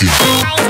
Lucky.